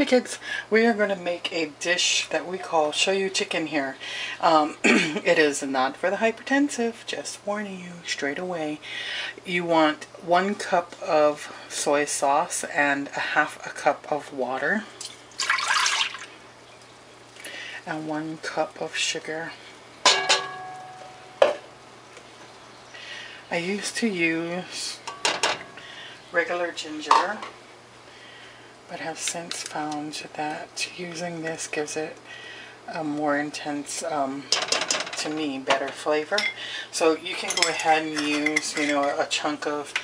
Hey kids, we are going to make a dish that we call shoyu chicken here. Um, it is not for the hypertensive, just warning you straight away. You want one cup of soy sauce and a half a cup of water. And one cup of sugar. I used to use regular ginger but have since found that using this gives it a more intense, um, to me, better flavor. So you can go ahead and use, you know, a chunk of,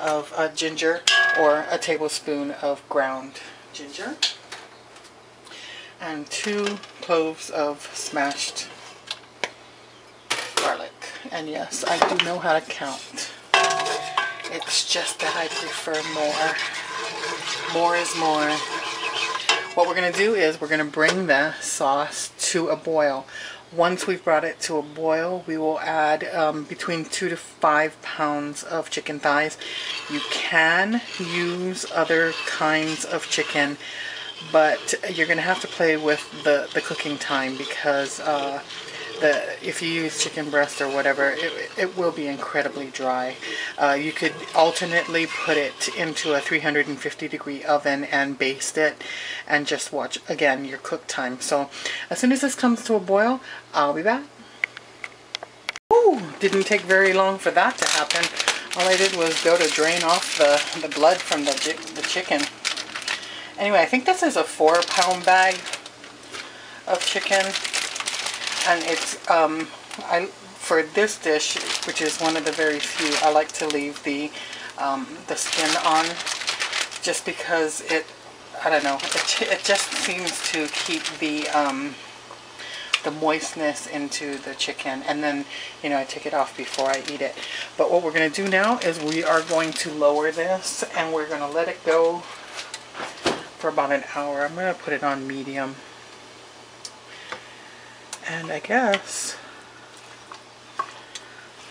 of uh, ginger or a tablespoon of ground ginger and two cloves of smashed garlic. And yes, I do know how to count. It's just that I prefer more. More is more. What we're going to do is we're going to bring the sauce to a boil. Once we've brought it to a boil, we will add um, between two to five pounds of chicken thighs. You can use other kinds of chicken, but you're going to have to play with the, the cooking time because uh, if you use chicken breast or whatever, it, it will be incredibly dry. Uh, you could alternately put it into a 350 degree oven and baste it and just watch, again, your cook time. So as soon as this comes to a boil, I'll be back. Ooh, didn't take very long for that to happen. All I did was go to drain off the, the blood from the, the chicken. Anyway, I think this is a four pound bag of chicken and it's um, I for this dish, which is one of the very few, I like to leave the um, the skin on, just because it I don't know it, it just seems to keep the um, the moistness into the chicken. And then you know I take it off before I eat it. But what we're going to do now is we are going to lower this and we're going to let it go for about an hour. I'm going to put it on medium and I guess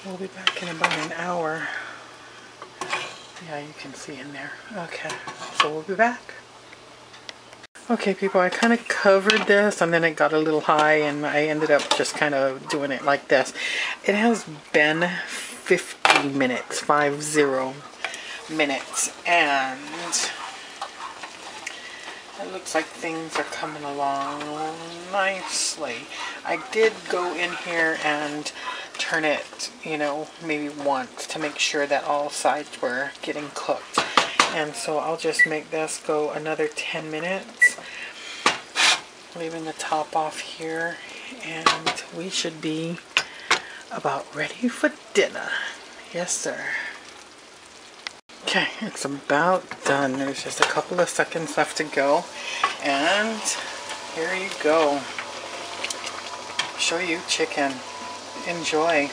we'll be back in about an hour. Yeah, you can see in there. Okay, so we'll be back. Okay, people, I kind of covered this and then it got a little high and I ended up just kind of doing it like this. It has been 50 minutes, five zero minutes, and it looks like things are coming along nicely. I did go in here and turn it, you know, maybe once to make sure that all sides were getting cooked. And so I'll just make this go another 10 minutes. Leaving the top off here. And we should be about ready for dinner. Yes, sir. Okay, it's about done. There's just a couple of seconds left to go. And here you go. Shoyu chicken. Enjoy.